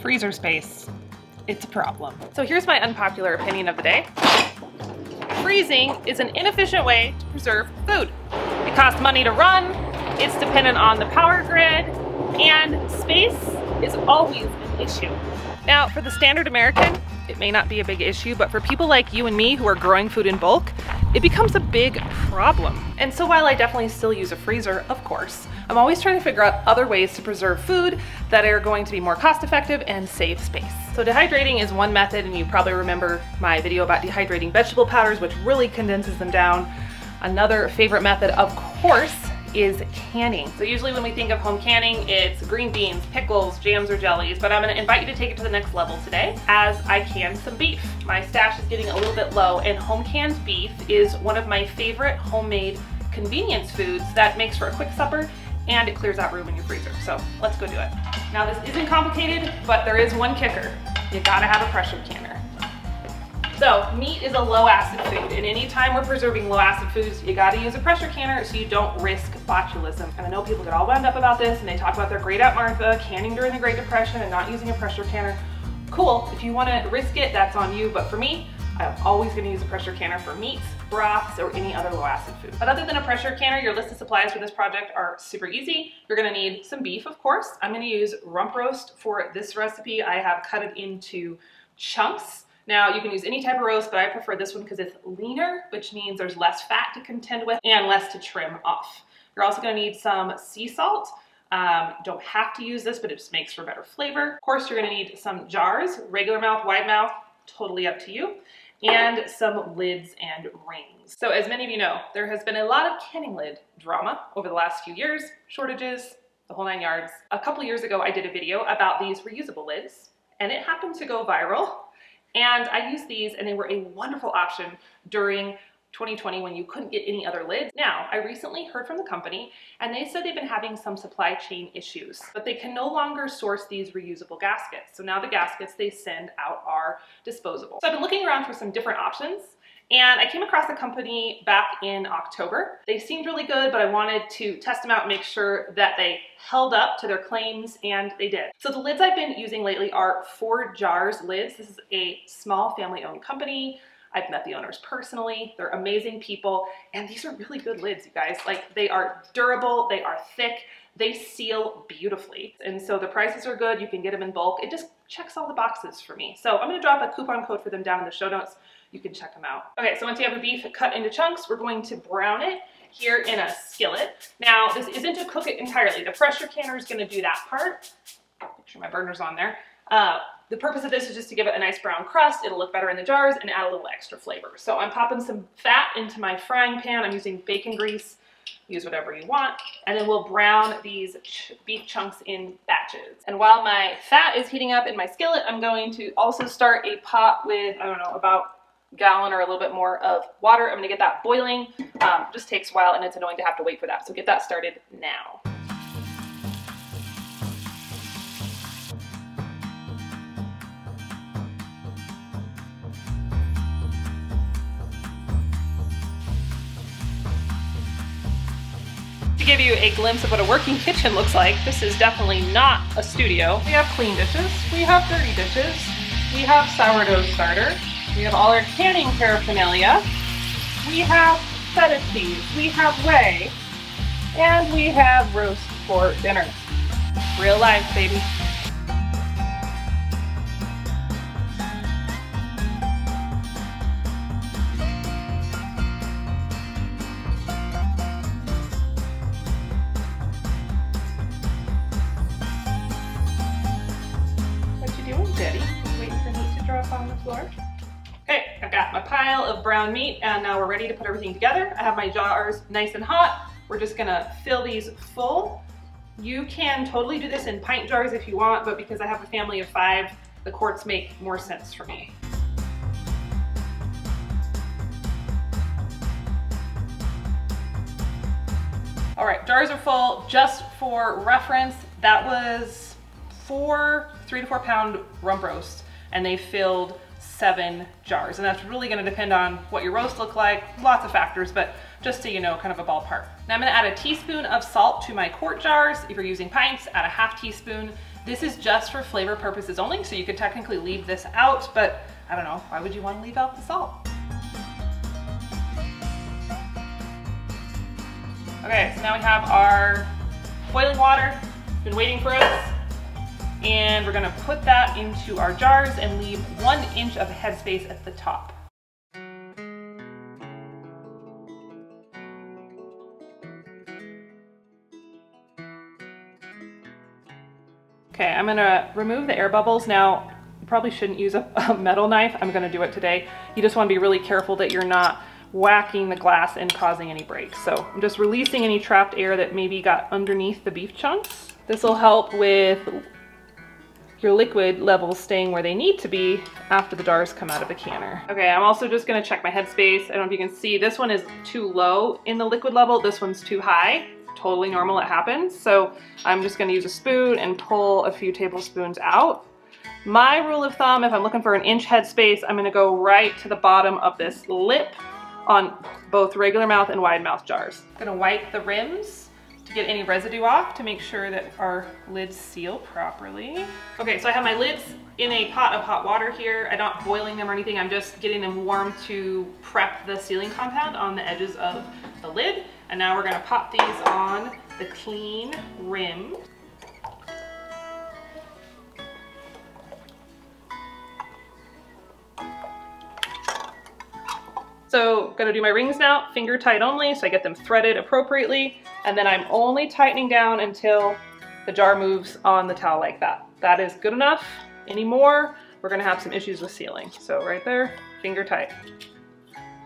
freezer space, it's a problem. So here's my unpopular opinion of the day. Freezing is an inefficient way to preserve food. It costs money to run, it's dependent on the power grid, and space is always an issue. Now, for the standard American, it may not be a big issue, but for people like you and me who are growing food in bulk, it becomes a big problem. And so while I definitely still use a freezer, of course, I'm always trying to figure out other ways to preserve food that are going to be more cost effective and save space. So dehydrating is one method, and you probably remember my video about dehydrating vegetable powders, which really condenses them down. Another favorite method, of course, is canning. So usually when we think of home canning, it's green beans, pickles, jams, or jellies, but I'm gonna invite you to take it to the next level today as I can some beef. My stash is getting a little bit low and home canned beef is one of my favorite homemade convenience foods that makes for a quick supper and it clears out room in your freezer. So let's go do it. Now this isn't complicated, but there is one kicker. You gotta have a pressure canner. So meat is a low acid food and anytime we're preserving low acid foods, you gotta use a pressure canner so you don't risk botulism. And I know people get all wound up about this and they talk about their great Aunt Martha canning during the Great Depression and not using a pressure canner. Cool, if you wanna risk it, that's on you, but for me, I'm always gonna use a pressure canner for meats, broths, or any other low acid food. But other than a pressure canner, your list of supplies for this project are super easy. You're gonna need some beef, of course. I'm gonna use rump roast for this recipe. I have cut it into chunks. Now you can use any type of roast, but I prefer this one because it's leaner, which means there's less fat to contend with and less to trim off. You're also gonna need some sea salt. Um, don't have to use this, but it just makes for better flavor. Of course, you're gonna need some jars, regular mouth, wide mouth, totally up to you, and some lids and rings. So as many of you know, there has been a lot of canning lid drama over the last few years, shortages, the whole nine yards. A couple years ago, I did a video about these reusable lids, and it happened to go viral and I used these and they were a wonderful option during 2020 when you couldn't get any other lids. Now, I recently heard from the company and they said they've been having some supply chain issues, but they can no longer source these reusable gaskets. So now the gaskets they send out are disposable. So I've been looking around for some different options and I came across the company back in October. They seemed really good, but I wanted to test them out and make sure that they held up to their claims, and they did. So the lids I've been using lately are ForJars Lids. This is a small family-owned company. I've met the owners personally. They're amazing people, and these are really good lids, you guys. Like, they are durable, they are thick, they seal beautifully. And so the prices are good, you can get them in bulk. It just checks all the boxes for me. So I'm gonna drop a coupon code for them down in the show notes you can check them out. Okay, so once you have the beef cut into chunks, we're going to brown it here in a skillet. Now, this isn't to cook it entirely. The pressure canner is gonna do that part. Make sure my burner's on there. Uh, the purpose of this is just to give it a nice brown crust. It'll look better in the jars and add a little extra flavor. So I'm popping some fat into my frying pan. I'm using bacon grease. Use whatever you want. And then we'll brown these ch beef chunks in batches. And while my fat is heating up in my skillet, I'm going to also start a pot with, I don't know, about a gallon or a little bit more of water. I'm gonna get that boiling. Um, just takes a while and it's annoying to have to wait for that. So get that started now. Give you a glimpse of what a working kitchen looks like, this is definitely not a studio. We have clean dishes, we have dirty dishes, we have sourdough starter, we have all our canning paraphernalia. We have feta cheese. We have whey. And we have roast for dinner. Real life, baby. My pile of brown meat and now we're ready to put everything together. I have my jars nice and hot. We're just gonna fill these full. You can totally do this in pint jars if you want, but because I have a family of five, the quarts make more sense for me. All right, jars are full. Just for reference, that was four, three to four pound rump roast, and they filled seven jars. And that's really gonna depend on what your roast look like, lots of factors, but just so you know, kind of a ballpark. Now I'm gonna add a teaspoon of salt to my quart jars. If you're using pints, add a half teaspoon. This is just for flavor purposes only, so you could technically leave this out, but I don't know, why would you want to leave out the salt? Okay, so now we have our boiling water, been waiting for us. And we're gonna put that into our jars and leave one inch of headspace at the top. Okay, I'm gonna remove the air bubbles. Now, you probably shouldn't use a, a metal knife. I'm gonna do it today. You just wanna be really careful that you're not whacking the glass and causing any breaks. So I'm just releasing any trapped air that maybe got underneath the beef chunks. This will help with your liquid levels staying where they need to be after the jars come out of the canner. Okay, I'm also just gonna check my headspace. I don't know if you can see, this one is too low in the liquid level, this one's too high. Totally normal, it happens. So I'm just gonna use a spoon and pull a few tablespoons out. My rule of thumb, if I'm looking for an inch headspace, I'm gonna go right to the bottom of this lip on both regular mouth and wide mouth jars. I'm gonna wipe the rims to get any residue off to make sure that our lids seal properly. Okay, so I have my lids in a pot of hot water here. I'm not boiling them or anything. I'm just getting them warm to prep the sealing compound on the edges of the lid. And now we're gonna pop these on the clean rim. So gonna do my rings now, finger tight only, so I get them threaded appropriately. And then I'm only tightening down until the jar moves on the towel like that. That is good enough. Any more, we're gonna have some issues with sealing. So right there, finger tight.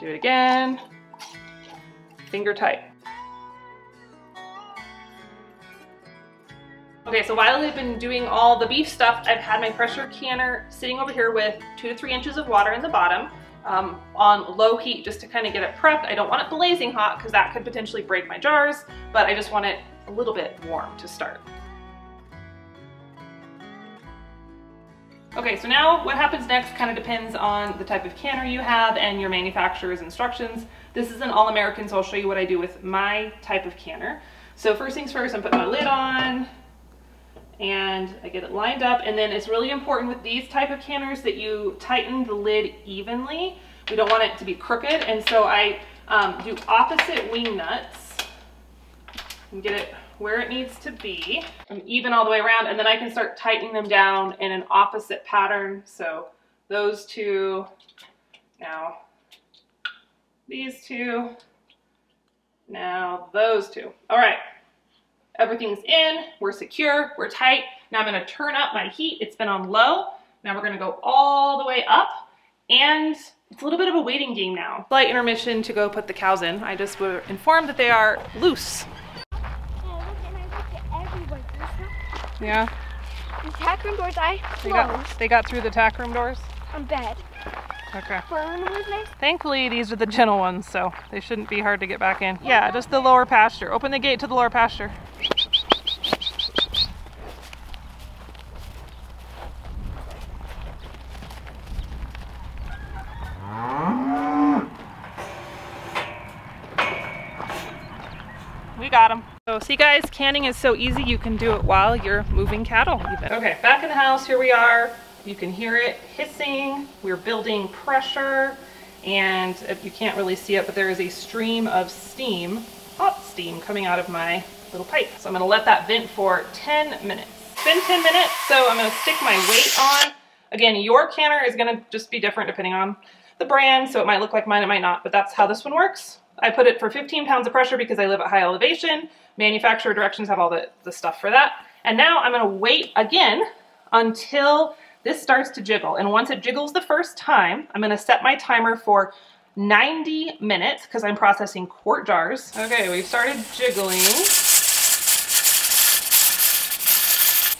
Do it again, finger tight. Okay, so while I've been doing all the beef stuff, I've had my pressure canner sitting over here with two to three inches of water in the bottom um, on low heat just to kind of get it prepped. I don't want it blazing hot because that could potentially break my jars, but I just want it a little bit warm to start. Okay, so now what happens next kind of depends on the type of canner you have and your manufacturer's instructions. This is an All-American, so I'll show you what I do with my type of canner. So first things first, I'm putting my lid on, and I get it lined up. And then it's really important with these type of canners that you tighten the lid evenly. We don't want it to be crooked. And so I um, do opposite wing nuts and get it where it needs to be. I'm even all the way around and then I can start tightening them down in an opposite pattern. So those two, now these two, now those two. All right, Everything's in, we're secure, we're tight. Now I'm gonna turn up my heat. It's been on low. Now we're gonna go all the way up and it's a little bit of a waiting game now. Slight intermission to go put the cows in. I just were informed that they are loose. Yeah. The tack room doors I closed. They got, they got through the tack room doors? I'm bed. Okay. nice. Thankfully, these are the gentle ones, so they shouldn't be hard to get back in. Yeah, just the lower pasture. Open the gate to the lower pasture. We got them. So see guys, canning is so easy, you can do it while you're moving cattle even. Okay, back in the house, here we are. You can hear it hissing. We're building pressure and you can't really see it, but there is a stream of steam, hot steam coming out of my little pipe. So I'm gonna let that vent for 10 minutes. It's been 10 minutes, so I'm gonna stick my weight on. Again, your canner is gonna just be different depending on the brand, so it might look like mine, it might not, but that's how this one works. I put it for 15 pounds of pressure because I live at high elevation. Manufacturer directions have all the, the stuff for that. And now I'm gonna wait again until this starts to jiggle. And once it jiggles the first time, I'm gonna set my timer for 90 minutes because I'm processing quart jars. Okay, we've started jiggling.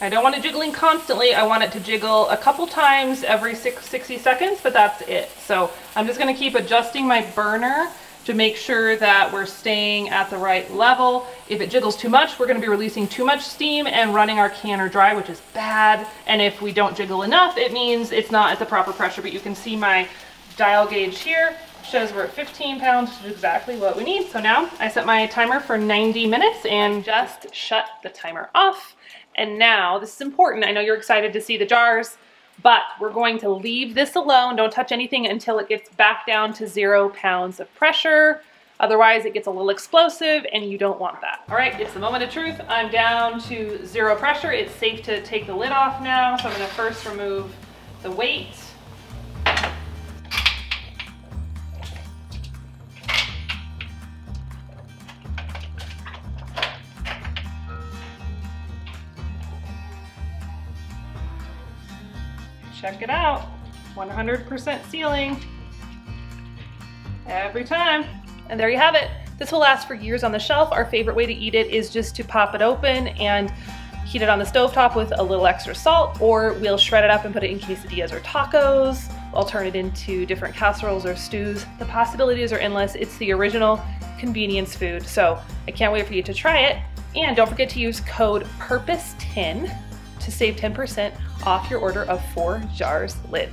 I don't want it jiggling constantly. I want it to jiggle a couple times every 60 seconds, but that's it. So I'm just gonna keep adjusting my burner to make sure that we're staying at the right level. If it jiggles too much, we're gonna be releasing too much steam and running our canner dry, which is bad. And if we don't jiggle enough, it means it's not at the proper pressure. But you can see my dial gauge here shows we're at 15 pounds, which is exactly what we need. So now I set my timer for 90 minutes and just shut the timer off And now, this is important. I know you're excited to see the jars, but we're going to leave this alone. Don't touch anything until it gets back down to zero pounds of pressure. Otherwise, it gets a little explosive and you don't want that. All right, it's the moment of truth. I'm down to zero pressure. It's safe to take the lid off now. So I'm gonna first remove the weight. Check it out, 100% sealing every time. And there you have it. This will last for years on the shelf. Our favorite way to eat it is just to pop it open and heat it on the stovetop with a little extra salt, or we'll shred it up and put it in quesadillas or tacos. I'll turn it into different casseroles or stews. The possibilities are endless. It's the original convenience food. So I can't wait for you to try it. And don't forget to use code PURPOSE10 to save 10% off your order of four jars lids.